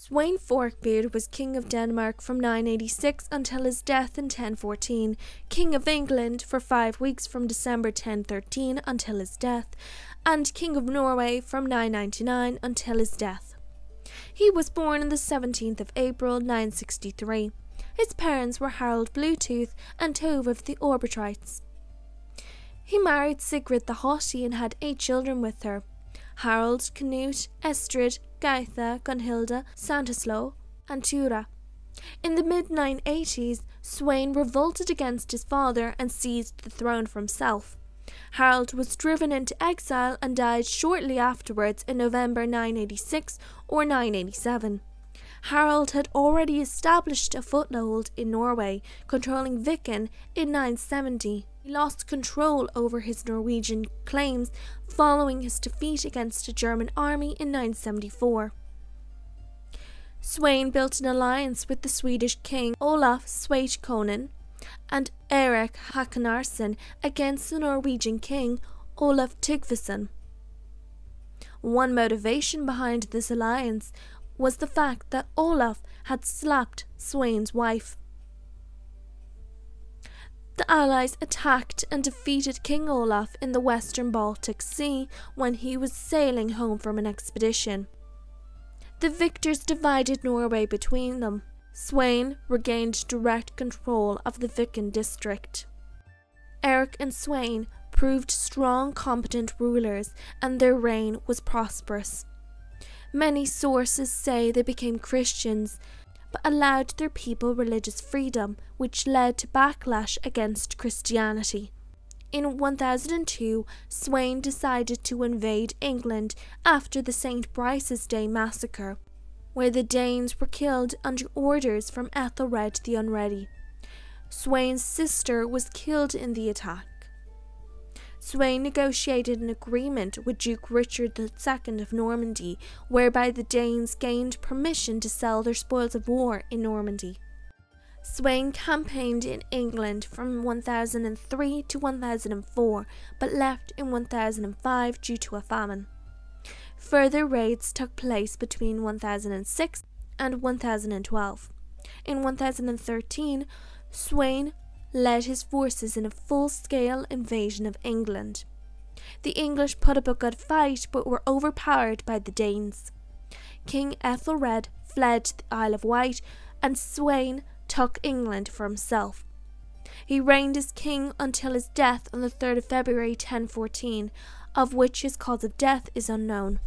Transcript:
Sweyn Forkbeard was King of Denmark from 986 until his death in 1014, King of England for five weeks from December 1013 until his death, and King of Norway from 999 until his death. He was born on the 17th of April 963. His parents were Harald Bluetooth and Tove of the Obotrites. He married Sigrid the Haughty and had eight children with her. Harald, Canute, Estrid, Gytha, Gunhilda, Santslaue, and Thyra. In the mid 980s, Sweyn revolted against his father and seized the throne for himself. Harald was driven into exile and died shortly afterwards in November 986 or 987. Harald had already established a foothold in Norway, controlling Viken in 970. He lost control over his Norwegian claims following his defeat against a German army in 974. Sweyn built an alliance with the Swedish king Olaf Skötkonung and Erik Hakonarson against the Norwegian king Olaf Tryggvason. One motivation behind this alliance was the fact that Olaf had slapped Sweyn's wife. The Allies attacked and defeated King Olaf in the western Baltic Sea when he was sailing home from an expedition. The victors divided Norway between them. Sweyn regained direct control of the Viken district. Eric and Sweyn proved strong, competent rulers, and their reign was prosperous. Many sources say they became Christians, but allowed their people religious freedom, which led to backlash against Christianity. In 1002, Sweyn decided to invade England after the St. Brice's Day massacre, where the Danes were killed under orders from Ethelred the Unready. Sweyn's sister was killed in the attack. Sweyn negotiated an agreement with Duke Richard II of Normandy, whereby the Danes gained permission to sell their spoils of war in Normandy. Sweyn campaigned in England from 1003 to 1004, but left in 1005 due to a famine. Further raids took place between 1006 and 1012. In 1013, Sweyn led his forces in a full scale invasion of England. The English put up a good fight but were overpowered by the Danes. King Ethelred fled to the Isle of Wight and Sweyn took England for himself. He reigned as king until his death on the 3rd of February 1014, of which his cause of death is unknown.